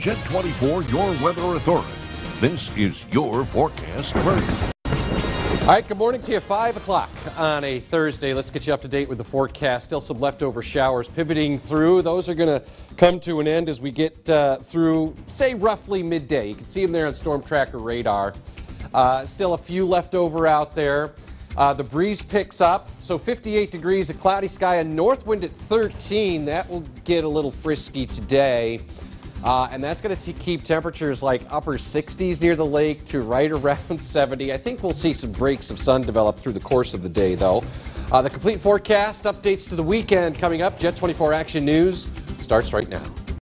Jet 24, your weather authority. This is your forecast first. All right, good morning to you. 5 o'clock on a Thursday. Let's get you up to date with the forecast. Still some leftover showers pivoting through. Those are going to come to an end as we get uh, through, say, roughly midday. You can see them there on Storm Tracker radar. Uh, still a few left over out there. Uh, the breeze picks up, so 58 degrees, a cloudy sky, a north wind at 13. That will get a little frisky today. Uh, and that's going to keep temperatures like upper 60s near the lake to right around 70. I think we'll see some breaks of sun develop through the course of the day, though. Uh, the complete forecast updates to the weekend coming up. Jet 24 Action News starts right now.